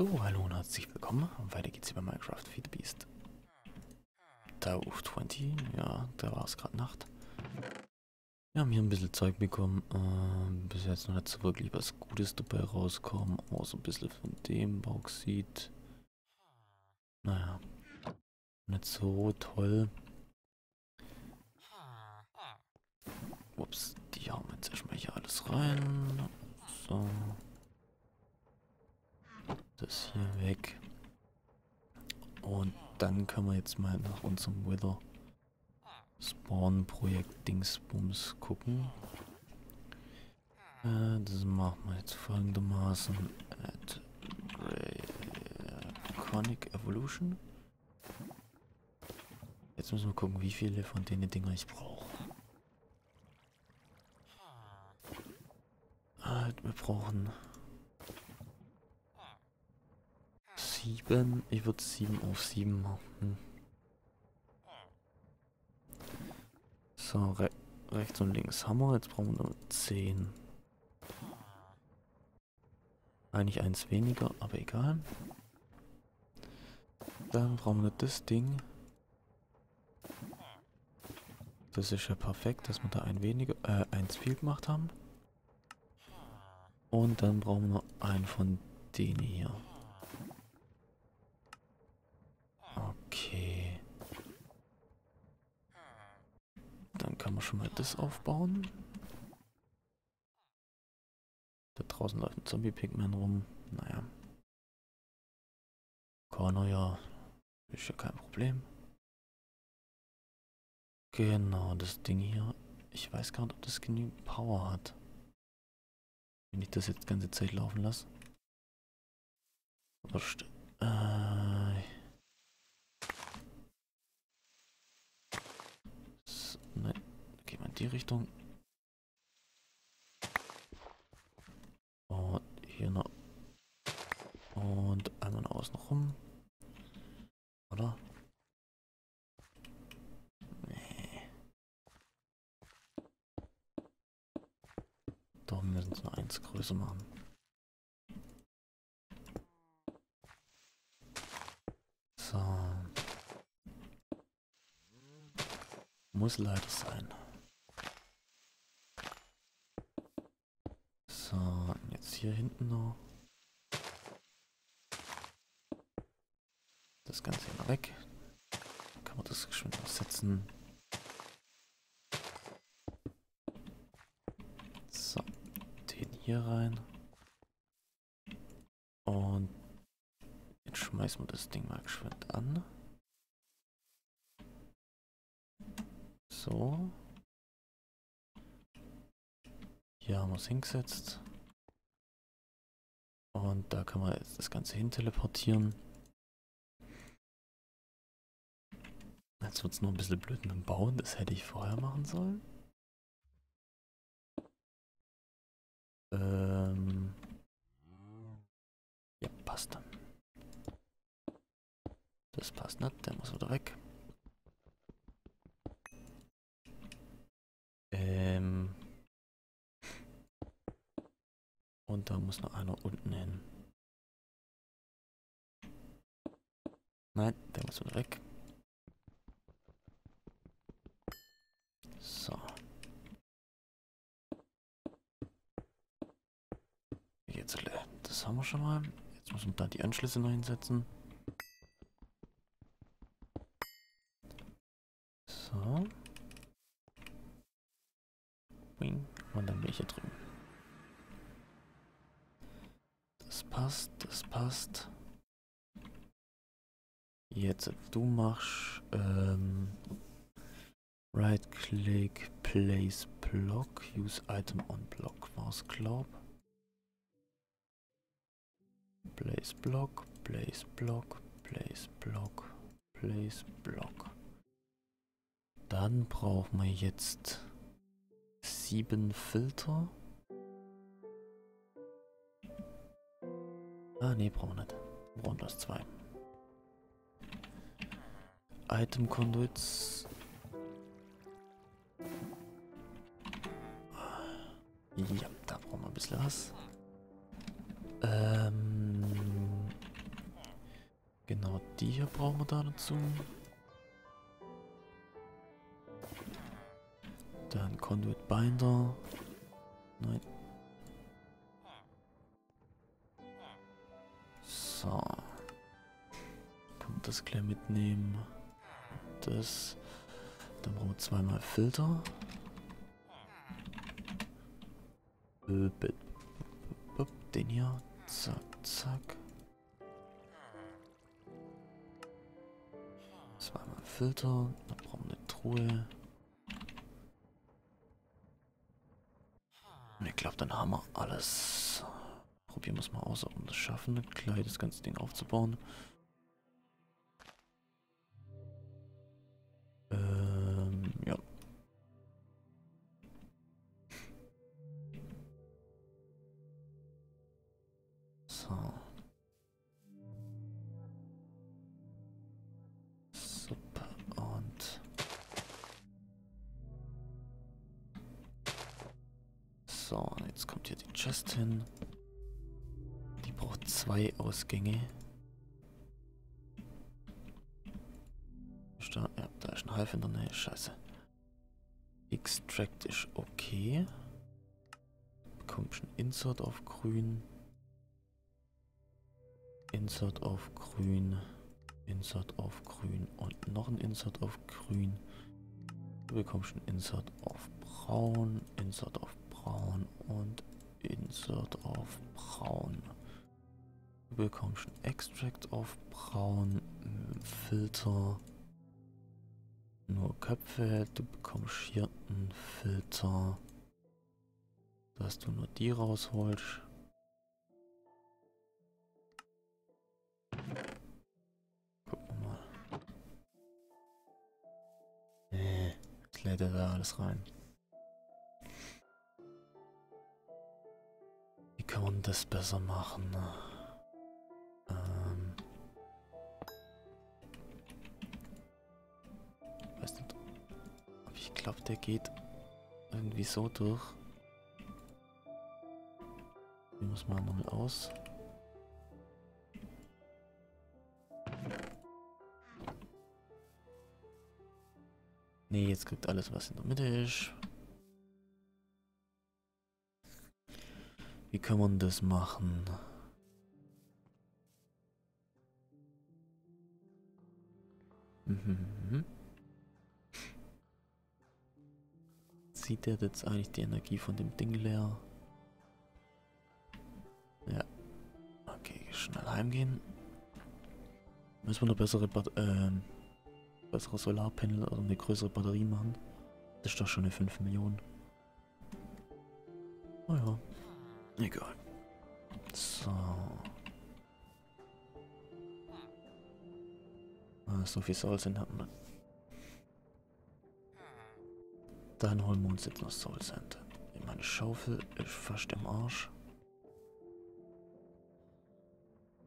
So, hallo und herzlich willkommen. Weiter geht's hier bei Minecraft Feed the Beast. Tauch 20, ja, da war es gerade Nacht. Wir haben hier ein bisschen Zeug bekommen. Ähm, bis jetzt noch nicht so wirklich was Gutes dabei rauskommen. Auch so ein bisschen von dem Bauxit. Naja, nicht so toll. Ups, die haben jetzt erstmal hier alles rein. So. Das hier weg. Und dann können wir jetzt mal nach unserem Wither Spawn Projekt Dingsbums gucken. Äh, das machen wir jetzt folgendermaßen. At Conic Evolution. Jetzt müssen wir gucken, wie viele von denen Dinger ich brauche. Halt, wir brauchen sieben. Ich würde sieben auf sieben machen. So, re rechts und links haben wir. Jetzt brauchen wir nur zehn. Eigentlich eins weniger, aber egal. Dann brauchen wir das Ding. Das ist ja perfekt, dass wir da ein weniger, äh, eins viel gemacht haben. Und dann brauchen wir noch einen von denen hier. Okay. Dann kann man schon mal das aufbauen. Da draußen läuft ein Zombie-Pigman rum. Naja. Corner, ja. Ist ja kein Problem. Genau, das Ding hier. Ich weiß gar nicht, ob das genügend Power hat. Wenn ich das jetzt die ganze Zeit laufen lasse. Aber äh, so, ne, gehen wir in die Richtung. Und hier noch. Und einmal nach außen rum. Oder? Doch, wir müssen es nur eins größer machen. So. Muss leider sein. So, jetzt hier hinten noch. Das Ganze mal weg. Dann kann man das geschwind setzen. So, den hier rein. Und jetzt schmeißen wir das Ding mal geschwind an. So. Hier haben wir es hingesetzt. Und da kann man jetzt das Ganze hin teleportieren. Jetzt wird es noch ein bisschen blöd mit dem Bauen. Das hätte ich vorher machen sollen. Ähm. Ja, passt dann. Das passt nicht, der muss wieder weg. Und da muss noch einer unten hin. Nein, der muss wieder weg. So. Jetzt, das haben wir schon mal. Jetzt müssen wir da die Anschlüsse noch hinsetzen. So. Und dann bin ich hier drüben. Das passt, das passt. Jetzt, du machst, ähm, Right click, place block, use item on block war's glaub. Place block, place block, place block, place block. Dann brauchen wir jetzt sieben Filter. Ah, nee, brauchen wir nicht. Wir brauchen das zwei. Item Conduits Ja, da brauchen wir ein bisschen was. Ähm, die hier brauchen wir da dazu. Dann Conduit Binder. Nein. Das gleich mitnehmen. Das. Dann brauchen wir zweimal Filter. Den hier. Zack, zack. Zweimal Filter. Dann brauchen wir eine Truhe. Ich glaube, dann haben wir alles. Probieren wir es mal aus, ob wir das schaffen, gleich das ganze Ding aufzubauen. Ist da, ja, da ist ein Half in der Nähe. Scheiße. Extract ist okay. Bekommt schon Insert auf grün. Insert auf grün. Insert auf grün und noch ein Insert auf grün. Du bekommst ein Insert auf braun, Insert auf braun und Insert auf braun. Ein Extract auf braun, Filter, nur Köpfe, du bekommst hier einen Filter, dass du nur die rausholst. Gucken wir mal. Nee, jetzt lädt er da alles rein. Wie kann man das besser machen? Ähm glaube, der geht irgendwie so durch. Ich muss mal nochmal aus. Nee, jetzt kriegt alles, was in der Mitte ist. Wie kann man das machen? Mhm. Zieht der jetzt eigentlich die Energie von dem Ding leer? Ja. Okay, schnell heimgehen. Müssen wir eine bessere, Bat äh, bessere Solarpanel oder eine größere Batterie machen? Das ist doch schon eine 5 Millionen. Oh ja. Egal. So. Ah, so viel Soul sind hatten wir. Wir uns jetzt noch Soul Sand. Meine Schaufel ist fast im Arsch.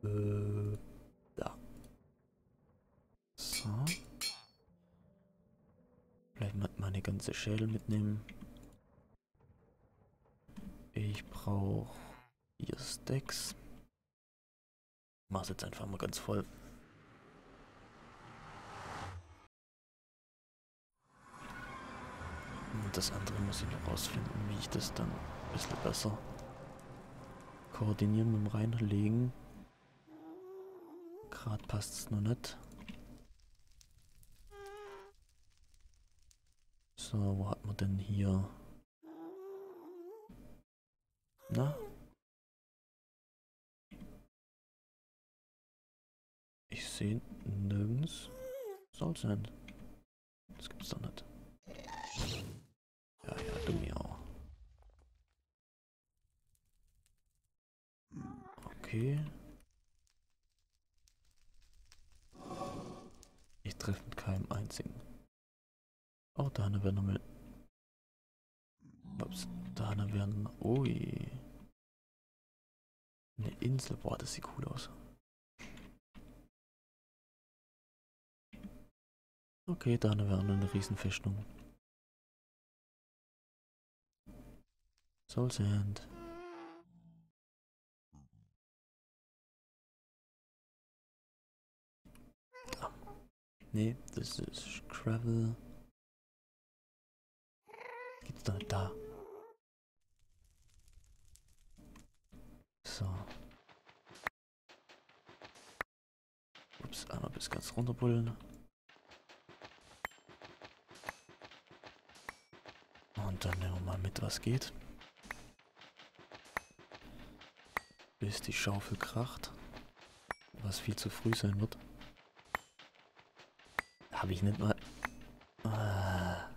Äh, da. So. Vielleicht mal meine ganze Schädel mitnehmen. Ich brauche vier Stacks. Mach's jetzt einfach mal ganz voll. Das andere muss ich noch rausfinden, wie ich das dann ein bisschen besser koordinieren mit dem Reinlegen. Gerade passt es noch nicht. So, wo hat man denn hier? Na? Ich sehe nirgends Soul Sand. Das gibt's doch nicht. Ja, ja, du mir auch. Okay. Ich treffe mit keinem einzigen. Oh, da haben wir nochmal. Ups, da haben wir. Ui. Eine Insel. Boah, das sieht cool aus. Okay, da haben wir eine Riesenfestung. Soul Sand. Nee, das ist Gravel. Gibt's doch nicht da. So. Ups, einmal bis ganz runterbullen. Und dann nehmen wir mal mit, was geht. Bis die Schaufel kracht. Was viel zu früh sein wird. Habe ich nicht mal... Ah.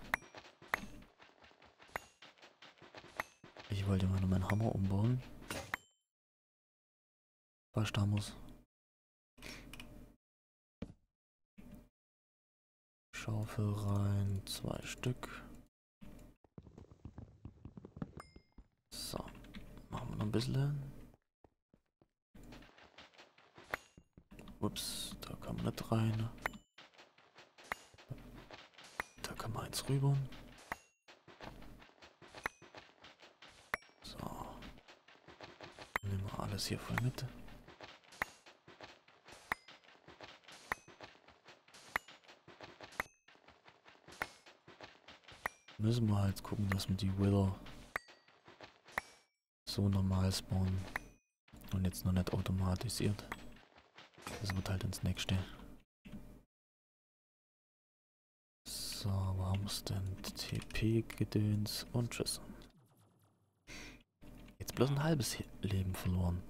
Ich wollte mal nur meinen Hammer umbauen. Was da muss. Schaufel rein, zwei Stück. So, machen wir noch ein bisschen. Ups, da kann man nicht rein. Man eins rüber. So. Nehmen wir alles hier voll mit. Müssen wir halt gucken, dass wir die Wither so normal spawnen. Und jetzt noch nicht automatisiert. Das wird halt ins nächste. Wir denn? TP-Gedöns und tschüss. Jetzt bloß ein halbes Leben verloren.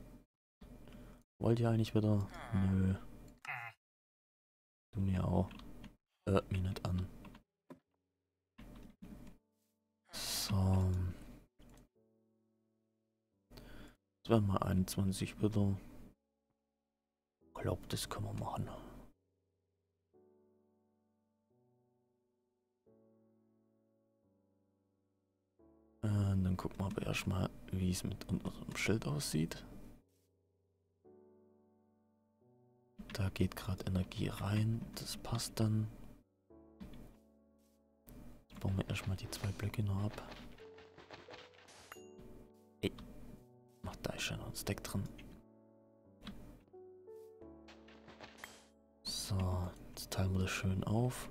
Wollt ihr eigentlich wieder? Nö. Du mir auch. Hört mich nicht an. So. Das wären mal 21 wieder. Ich glaube, das können wir machen. Äh, dann gucken wir aber erstmal, wie es mit unserem Schild aussieht. Da geht gerade Energie rein. Das passt dann. Jetzt bauen wir erstmal die zwei Blöcke noch ab. Ey. Ach, da ist schon ein Stack drin. So, jetzt teilen wir das schön auf.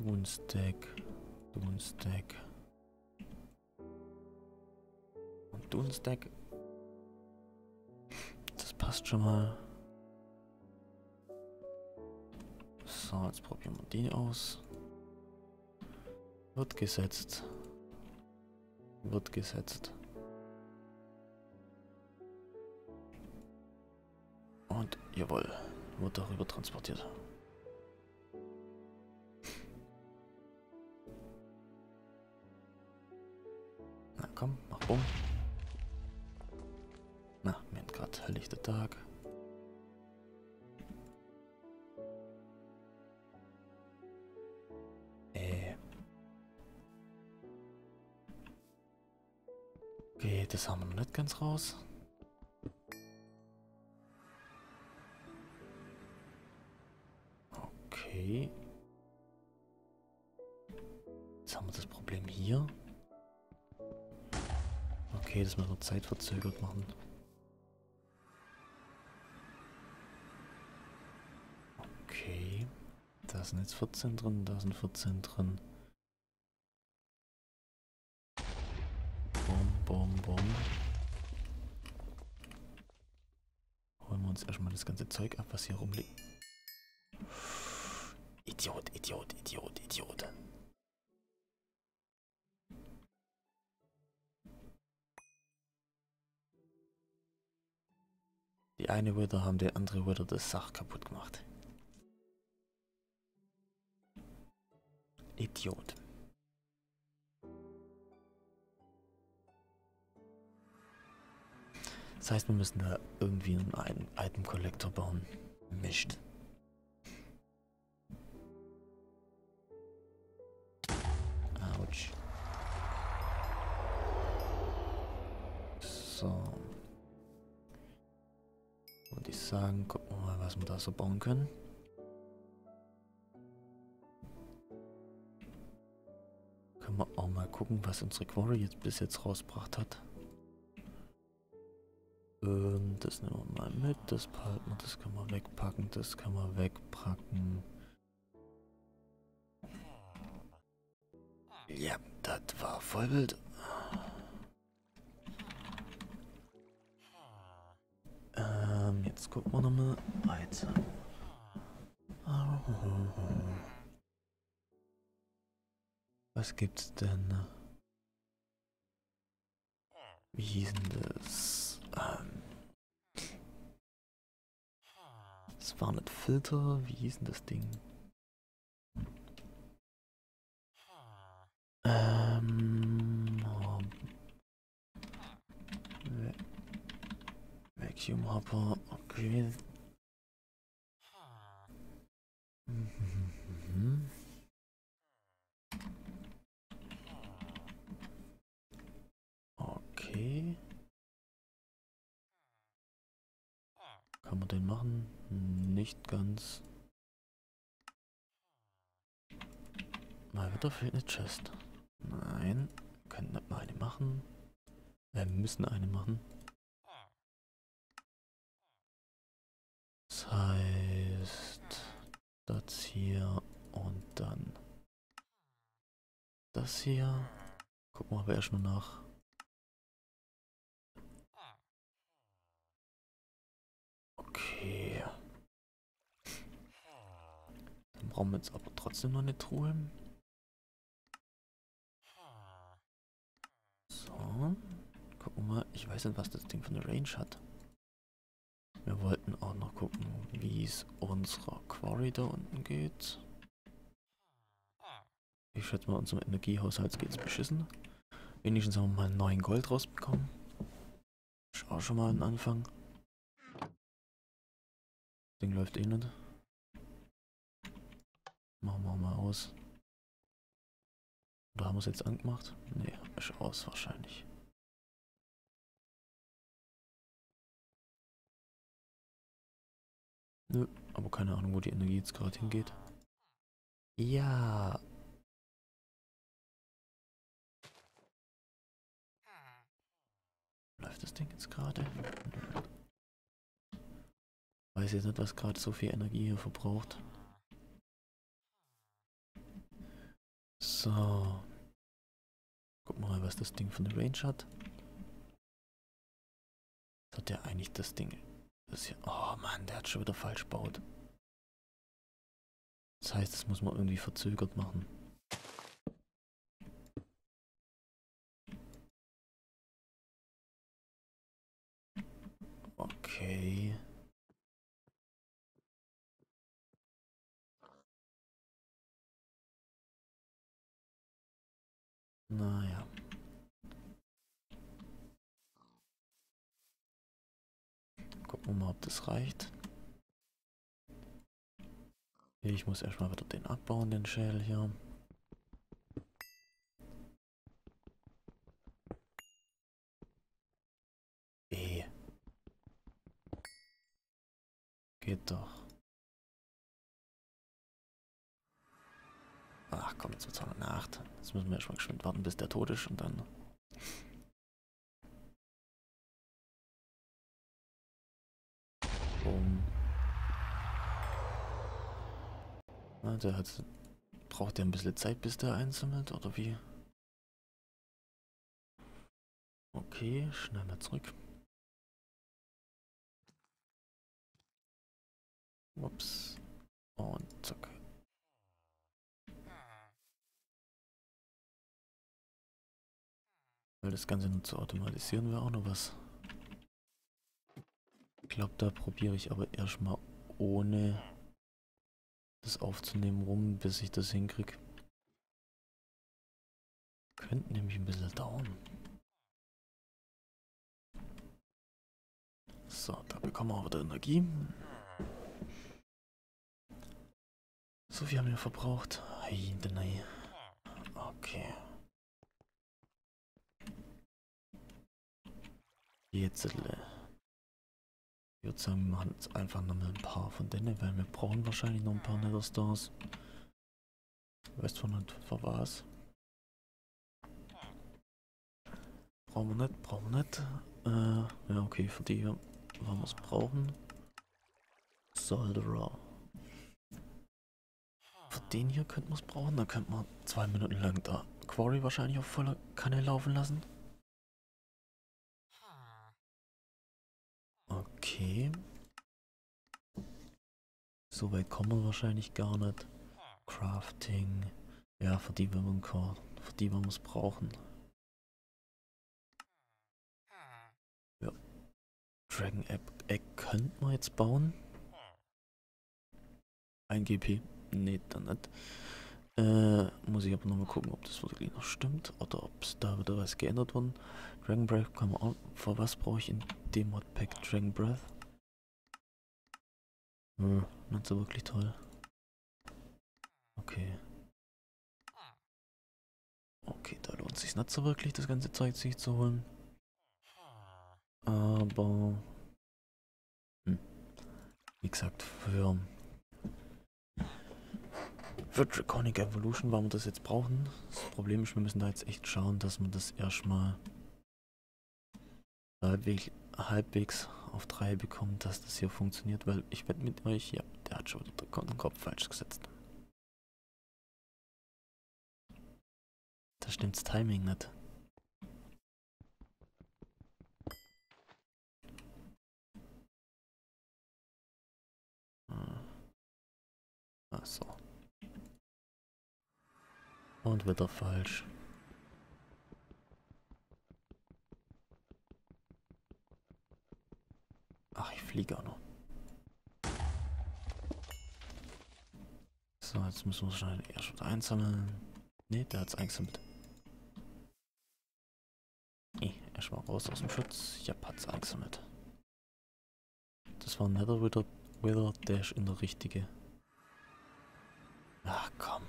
Du ein Stack, du ein Stack. Und du ein Stack. Das passt schon mal. So, jetzt probieren wir die aus. Wird gesetzt. Wird gesetzt. Und jawohl, wird darüber transportiert. Komm, mach bumm. Na, wir gerade helllichter Tag. Äh. Okay, das haben wir noch nicht ganz raus. Wir zeitverzögert machen. Okay. Da sind jetzt 14 drin, da sind 14 drin. Bom, bom, bom. Holen wir uns erstmal das ganze Zeug ab, was hier rumliegt. Idiot, Idiot, Idiot, Idiot. Eine Wither haben der andere Wither das Sach kaputt gemacht. Idiot. Das heißt, wir müssen da irgendwie einen Item Collector bauen. Mischt. Autsch. So. Würde ich sagen, gucken wir mal, was wir da so bauen können. Können wir auch mal gucken, was unsere Quarry jetzt bis jetzt rausgebracht hat. Äh, Ähm, das nehmen wir mal mit, das behalten das kann man wegpacken, das kann man wegpacken. Ja, das war Vollbild. Jetzt gucken wir nochmal weiter. Was gibt's denn? Wie hieß denn das? Ähm, das war nicht Filter. Wie hieß denn das Ding? Ähm, Vacuum Hopper, okay. Okay. Kann man den machen? Nicht ganz. Mal wieder fehlt eine Chest. Nein, wir können nicht mal eine machen. Wir müssen eine machen. Das heißt, das hier und dann das hier. Gucken wir aber erstmal nach. Okay. Dann brauchen wir jetzt aber trotzdem noch eine Truhe. So. Gucken wir mal. Ich weiß nicht, was das Ding für eine Range hat. Wir wollten auch noch gucken, wie es unserer Quarry da unten geht. Ich schätze mal, unserem Energiehaushalt geht es beschissen. Wenigstens haben wir mal einen neuen Gold rausbekommen. Ist auch schon mal ein Anfang. Das Ding läuft eh nicht. Machen wir mal aus. Oder haben wir es jetzt angemacht? Nee, ist aus wahrscheinlich. Nö, aber keine Ahnung, wo die Energie jetzt gerade hingeht. Ja. Läuft das Ding jetzt gerade? Weiß jetzt nicht, was gerade so viel Energie hier verbraucht. So. Wir mal, was das Ding für eine Range hat. Hat der eigentlich das Ding? Hier. Oh Mann, der hat schon wieder falsch gebaut. Das heißt, das muss man irgendwie verzögert machen. Okay. Naja. Gucken mal, ob das reicht. Ich muss erstmal wieder den abbauen, den Schäl hier. Eh. Geht doch. Ach komm, jetzt wird's auch Nacht. Jetzt müssen wir erstmal geschwind warten, bis der tot ist und dann... Der hat... Braucht der ein bisschen Zeit, bis der einsammelt, oder wie? Okay, schnell mal zurück. Ups. Und zack. Weil das Ganze nur zu automatisieren wäre auch noch was. Ich glaube, da probiere ich aber erstmal ohne das aufzunehmen rum, bis ich das hinkriege. Könnte nämlich ein bisschen dauern. So, da bekommen wir auch wieder Energie. So viel haben wir verbraucht. Okay. Jetzt, ich würde sagen, wir machen jetzt einfach nochmal ein paar von denen, weil wir brauchen wahrscheinlich noch ein paar Nether Stars. Weißt du nicht, für was? Brauchen wir nicht, brauchen wir nicht. Äh, ja, okay, für die hier wollen wir es brauchen. Solderer. Für den hier könnten wir es brauchen. Da könnten wir zwei Minuten lang da Quarry wahrscheinlich auf voller Kanne laufen lassen. Okay. So weit kommen wir wahrscheinlich gar nicht. Crafting. Ja, für die wir für die wir es brauchen. Ja. Dragon Egg könnten wir jetzt bauen. Ein GP. Nee, dann nicht. Äh, muss ich aber nochmal gucken, ob das wirklich noch stimmt oder ob es da wieder was geändert worden. Dragon Breath kann man auch. Was brauche ich in dem Modpack Dragon Breath? Hm, nicht so wirklich toll. Okay. Okay, da lohnt sich nicht so wirklich, das ganze Zeug sich zu holen. Aber... Hm. Wie gesagt, für... Für Draconic Evolution, warum wir das jetzt brauchen. Das Problem ist, wir müssen da jetzt echt schauen, dass wir das erstmal halbwegs, halbwegs auf 3 bekommen, dass das hier funktioniert, weil ich wette mit euch, ja, der hat schon den Kopf falsch gesetzt. Da stimmt's Timing nicht. Hm. Ach so. Und wieder falsch. Ach, ich fliege auch noch. So, jetzt müssen wir schnell erst einsammeln. Ne, der hat's eingesammelt. Nee, erstmal raus aus dem Schutz. Ja, hat's eingesammelt. Das war Nether Wither, Wither Dash in der richtige. Ach komm.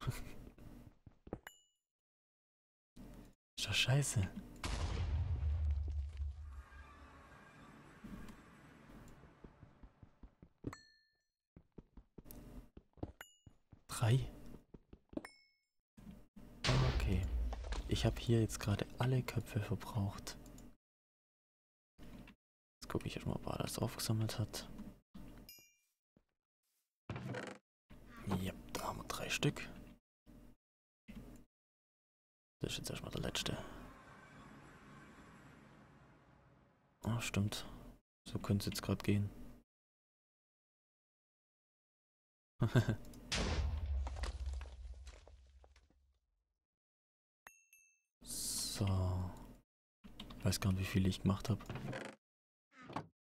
Ist doch scheiße. Drei. Okay. Ich habe hier jetzt gerade alle Köpfe verbraucht. Jetzt gucke ich erstmal, ob er alles aufgesammelt hat. Ja, da haben wir drei Stück. Das ist jetzt erstmal der letzte. Ah, stimmt. So könnte es jetzt gerade gehen. so. Ich weiß gar nicht, wie viele ich gemacht habe.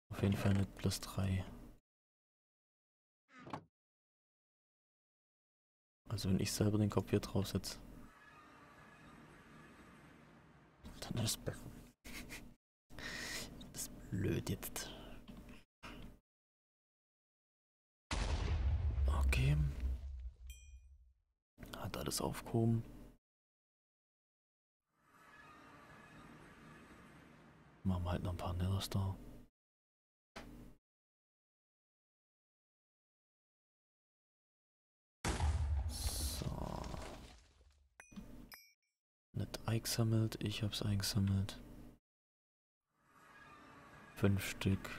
Auf jeden Fall nicht plus drei. Also wenn ich selber den Kopf hier drauf setze. Dann ist. Das ist blöd jetzt. Okay. Hat alles aufgehoben. Machen wir halt noch ein paar Nethers da. eingesammelt. Ich hab's eingesammelt. Fünf Stück.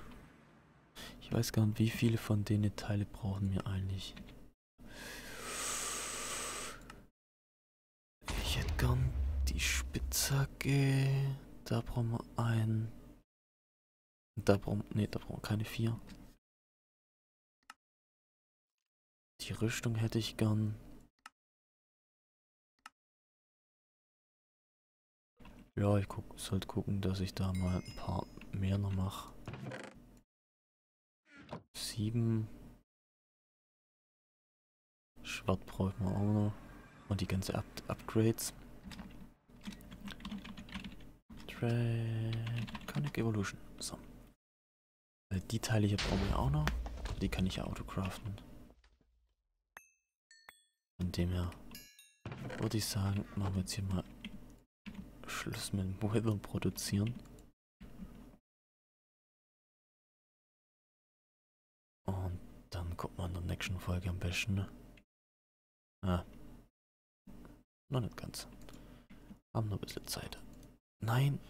Ich weiß gar nicht, wie viele von denen Teile brauchen wir eigentlich. Ich hätte gern die Spitzhacke. Da brauchen wir einen. Da brauchen wir. Ne, da brauchen wir keine vier. Die Rüstung hätte ich gern. Ja, ich guck, sollte gucken, dass ich da mal ein paar mehr noch mache. Sieben. Schwert braucht man auch noch. Und die ganze Up Upgrades. Draconic Evolution. So. Äh, die Teile hier brauchen wir auch noch. Die kann ich ja autocraften. Von dem her würde ich sagen, machen wir jetzt hier mal Schluss mit dem Weather produzieren. Und dann guckt man in der nächsten Folge am besten. Ne? Ah. Noch nicht ganz. Haben noch ein bisschen Zeit. Nein.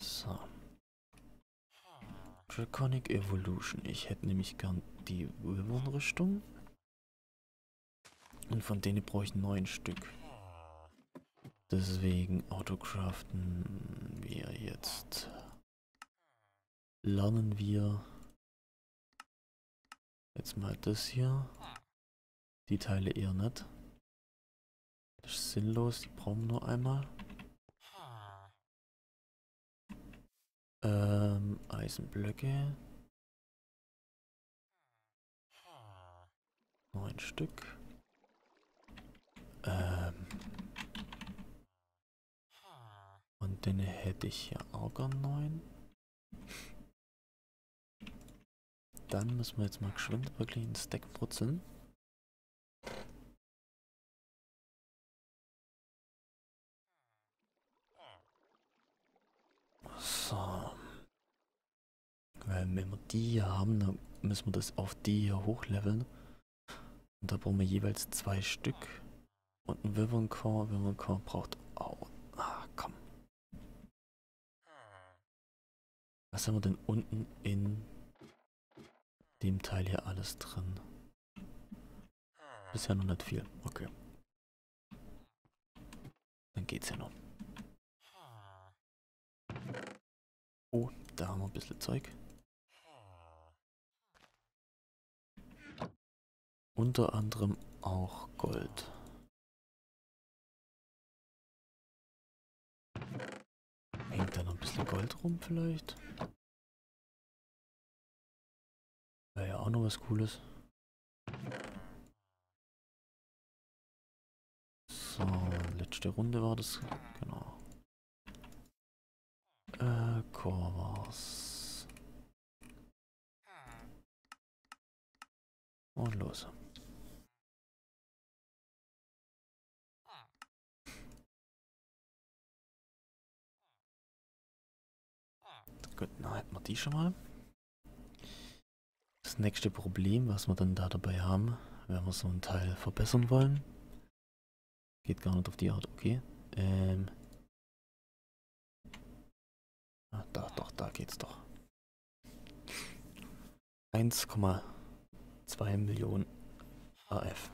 So. Draconic Evolution. Ich hätte nämlich gern die Wyvern-Rüstung. Und von denen brauche ich neun Stück. Deswegen autocraften wir jetzt. Lernen wir jetzt mal das hier. Die Teile eher nicht. Das ist sinnlos, die brauchen wir nur einmal. Ähm, Eisenblöcke. Neun Stück. Ähm. Und den hätte ich hier auch gern neun. Dann müssen wir jetzt mal geschwind wirklich einen Stack brutzeln. So. Weil wenn wir die hier haben, dann müssen wir das auf die hier hochleveln. Und da brauchen wir jeweils zwei Stück. Und ein Wyvern Core, Wyvern Core braucht auch. Ah, komm. Was haben wir denn unten in dem Teil hier alles drin? Bisher noch nicht viel. Okay. Dann geht's ja noch. Oh, da haben wir ein bisschen Zeug. Unter anderem auch Gold. Hängt da noch ein bisschen Gold rum vielleicht? Wäre ja auch noch was Cooles. So, letzte Runde war das. Genau. Äh, Core war's. Und los. Gut, na hätten wir die schon mal. Das nächste Problem, was wir dann da dabei haben, wenn wir so ein Teil verbessern wollen. Geht gar nicht auf die Art, okay. Ähm. Ah, da, doch, da geht's doch. 1,2 Millionen AF.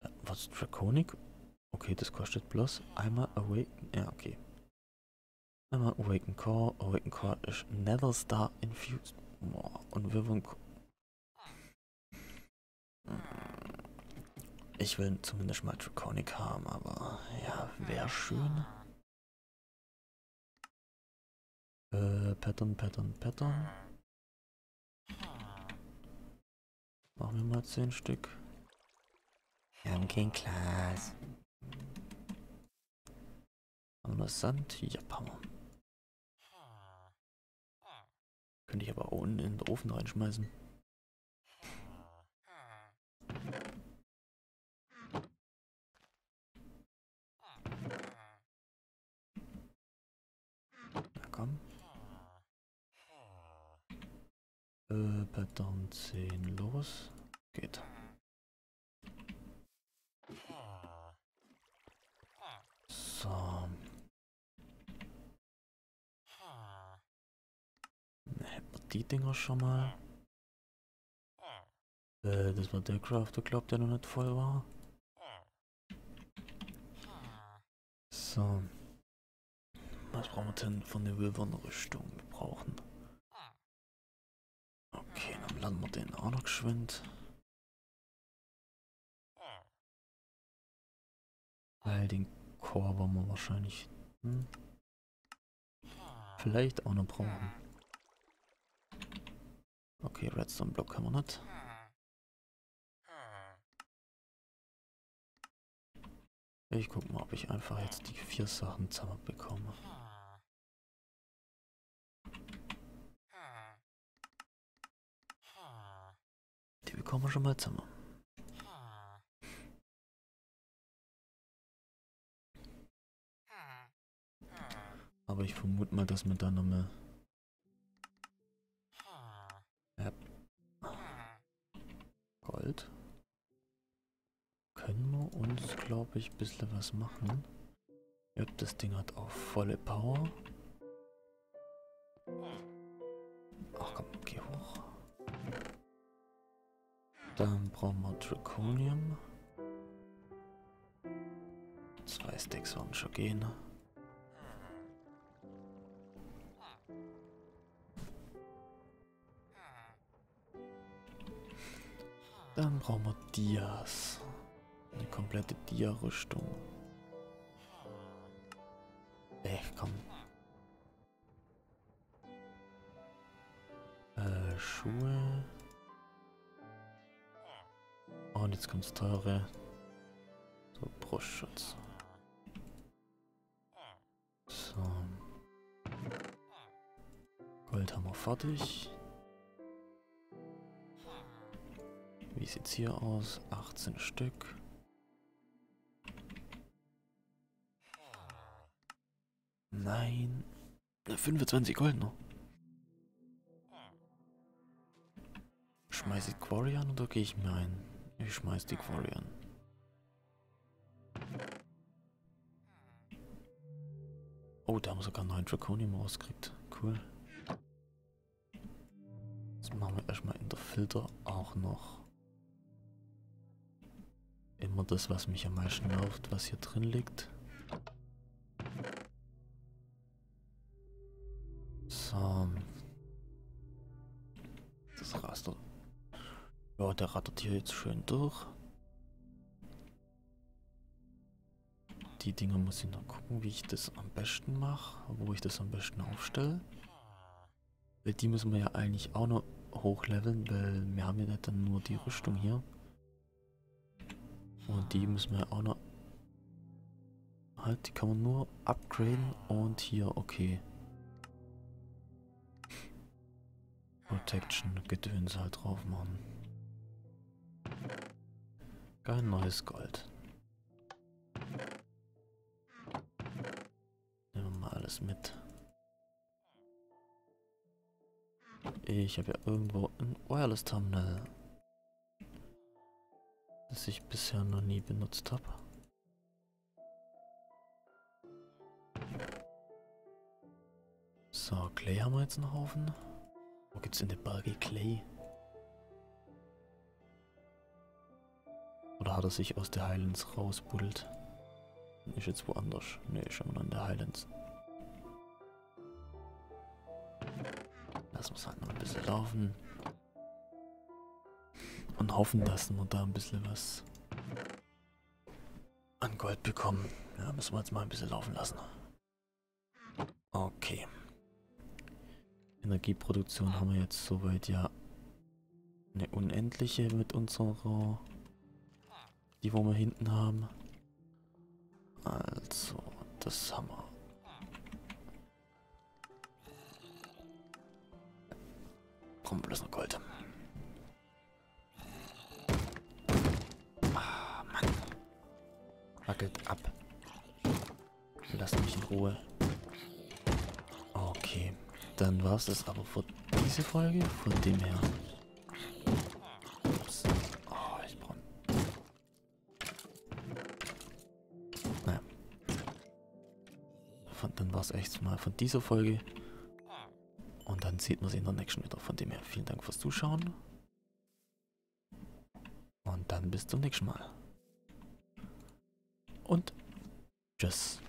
Äh, was Draconic? Okay, das kostet bloß einmal Awake. Ja, okay. Einmal Awaken Core. Awaken Core ist Nether Star Infused. Boah, und Wyvern Ich will zumindest mal Draconic haben, aber ja, wäre schön. Äh, Pattern, Pattern, Pattern. Machen wir mal 10 Stück. Wir haben kein Glas. Haben wir Sand? Ja, haben wir. Könnte ich aber auch unten in den Ofen reinschmeißen. Na komm. Äh, Pattern 10 los. Geht. So. Die Dinger schon mal. Äh, das war der Crafter, glaubt der noch nicht voll war. So. Was brauchen wir denn von der Wyvern-Rüstung? Wir brauchen. Okay, dann landen wir den auch noch geschwind. Weil den Core wollen wir wahrscheinlich hm, vielleicht auch noch brauchen. Okay, Redstone-Block haben wir nicht. Ich guck mal, ob ich einfach jetzt die vier Sachen zusammen bekomme. Die bekommen wir schon mal zusammen. Aber ich vermute mal, dass wir da noch glaube ich, ein bisschen was machen. Ja, das Ding hat auch volle Power. Ach komm, geh hoch. Dann brauchen wir Draconium. Zwei Stacks sollen schon gehen. Dann brauchen wir Dias. Eine komplette Dia-Rüstung. Echt, komm. Äh, Schuhe. Oh, und jetzt kommt's teure. So, Brustschutz. So. Gold haben wir fertig. Wie sieht's hier aus? 18 Stück. Nein. 25 Gold noch. Schmeiß ich Quarry an oder gehe ich mir ein? Ich schmeiß die Quarry an. Oh, da haben wir sogar einen neuen Draconium rausgekriegt. Cool. Jetzt machen wir erstmal in der Filter auch noch immer das, was mich am meisten nervt, was hier drin liegt. So. Das Raster. Ja, der rattert hier jetzt schön durch. Die Dinger muss ich noch gucken, wie ich das am besten mache, wo ich das am besten aufstelle. Weil die müssen wir ja eigentlich auch noch hochleveln, weil wir haben ja dann nur die Rüstung hier. Und die müssen wir auch noch... Halt, die kann man nur upgraden und hier, okay. Protection, Gedöns halt drauf machen. Kein neues Gold. Nehmen wir mal alles mit. Ich habe ja irgendwo ein Wireless Terminal das ich bisher noch nie benutzt habe. So, Clay haben wir jetzt einen Haufen. Wo gibt's in der Berge Clay? Oder hat er sich aus der Highlands rausbuddelt? Ist jetzt woanders. Ne, ist immer noch in der Highlands. Lassen wir es halt noch ein bisschen laufen. Und hoffen, dass wir da ein bisschen was an Gold bekommen. Ja, müssen wir jetzt mal ein bisschen laufen lassen. Okay. Energieproduktion haben wir jetzt soweit ja eine unendliche mit unserer, die wo wir hinten haben. Also, das haben wir. Kommt bloß noch Gold. Wackelt ab. Lass mich in Ruhe. Dann war es das aber für diese Folge. Von dem her. Ups. Oh, ich brauche. Naja. Von, dann war es echt mal von dieser Folge. Und dann sieht man sich in der nächsten wieder. Von dem her vielen Dank fürs Zuschauen. Und dann bis zum nächsten Mal und tschüss.